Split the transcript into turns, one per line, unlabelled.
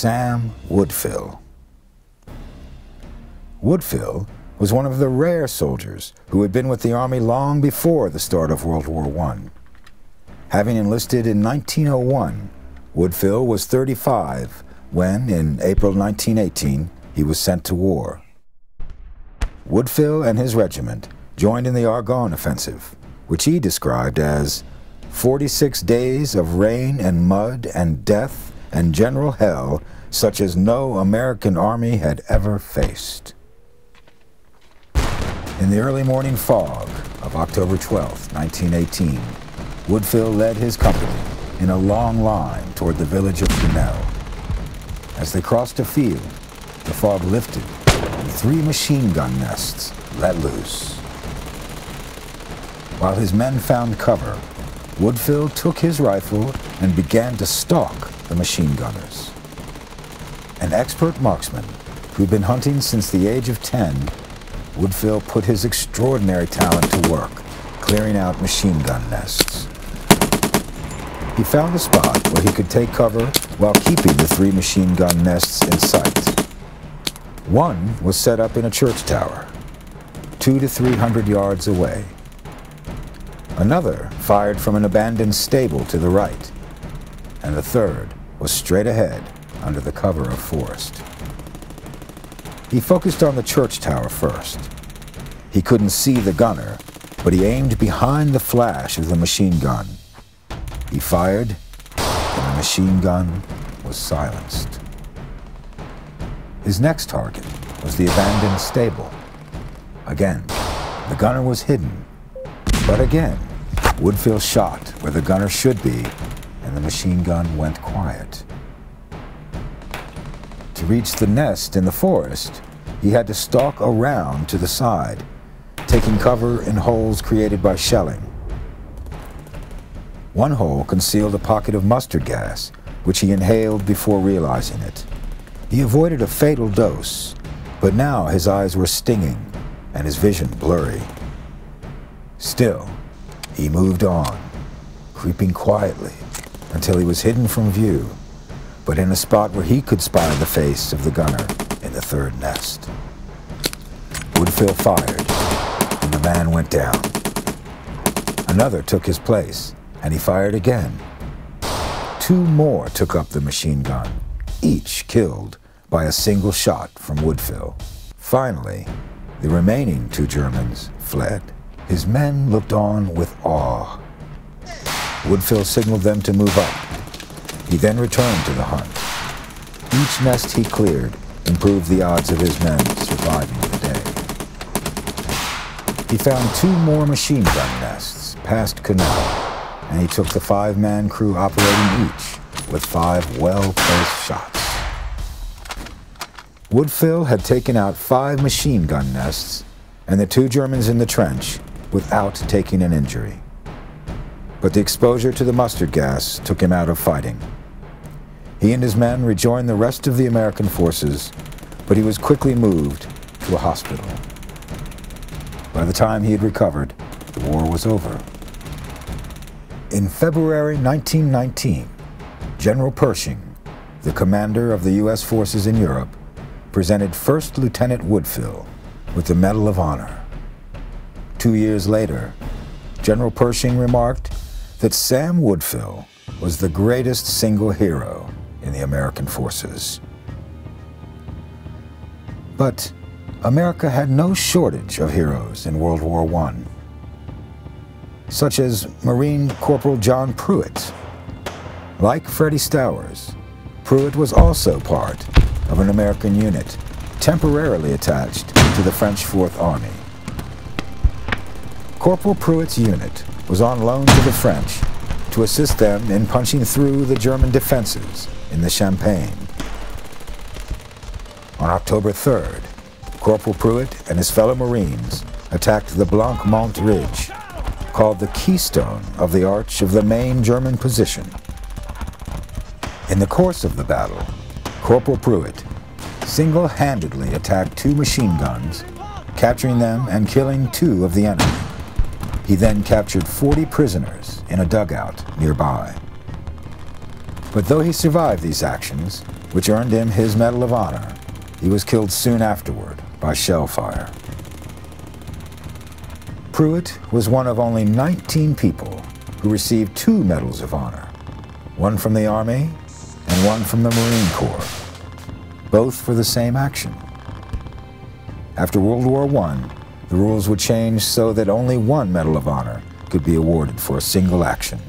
Sam Woodfill. Woodfill was one of the rare soldiers who had been with the Army long before the start of World War I. Having enlisted in 1901, Woodfill was 35 when, in April 1918, he was sent to war. Woodfill and his regiment joined in the Argonne Offensive, which he described as 46 days of rain and mud and death and general hell such as no American army had ever faced. In the early morning fog of October 12, 1918, Woodfill led his company in a long line toward the village of Cunel. As they crossed a field, the fog lifted and three machine gun nests let loose. While his men found cover, Woodfill took his rifle and began to stalk the machine gunners. An expert marksman who'd been hunting since the age of 10, Woodfill put his extraordinary talent to work, clearing out machine gun nests. He found a spot where he could take cover while keeping the three machine gun nests in sight. One was set up in a church tower, two to three hundred yards away. Another fired from an abandoned stable to the right, and the third was straight ahead under the cover of forest. He focused on the church tower first. He couldn't see the gunner, but he aimed behind the flash of the machine gun. He fired, and the machine gun was silenced. His next target was the abandoned stable. Again, the gunner was hidden, but again, Woodfill shot where the gunner should be, and the machine gun went quiet. To reach the nest in the forest, he had to stalk around to the side, taking cover in holes created by shelling. One hole concealed a pocket of mustard gas, which he inhaled before realizing it. He avoided a fatal dose, but now his eyes were stinging and his vision blurry. Still, he moved on, creeping quietly until he was hidden from view but in a spot where he could spy the face of the gunner in the third nest. Woodfill fired, and the man went down. Another took his place, and he fired again. Two more took up the machine gun, each killed by a single shot from Woodfill. Finally, the remaining two Germans fled. His men looked on with awe. Woodfill signaled them to move up, he then returned to the hunt. Each nest he cleared improved the odds of his men surviving the day. He found two more machine gun nests past Cunel, and he took the five-man crew operating each with five well-placed shots. Woodfill had taken out five machine gun nests and the two Germans in the trench without taking an injury. But the exposure to the mustard gas took him out of fighting. He and his men rejoined the rest of the American forces, but he was quickly moved to a hospital. By the time he had recovered, the war was over. In February 1919, General Pershing, the commander of the U.S. forces in Europe, presented First Lieutenant Woodfill with the Medal of Honor. Two years later, General Pershing remarked that Sam Woodfill was the greatest single hero in the American forces. But America had no shortage of heroes in World War I, such as Marine Corporal John Pruitt. Like Freddie Stowers, Pruitt was also part of an American unit temporarily attached to the French Fourth Army. Corporal Pruitt's unit was on loan to the French to assist them in punching through the German defenses in the Champagne. On October 3rd, Corporal Pruitt and his fellow Marines attacked the Blanc-Mont Ridge, called the keystone of the arch of the main German position. In the course of the battle, Corporal Pruitt single-handedly attacked two machine guns, capturing them and killing two of the enemy. He then captured 40 prisoners in a dugout nearby. But though he survived these actions, which earned him his Medal of Honor, he was killed soon afterward by shell fire. Pruitt was one of only 19 people who received two Medals of Honor, one from the Army and one from the Marine Corps, both for the same action. After World War I, the rules would change so that only one Medal of Honor could be awarded for a single action.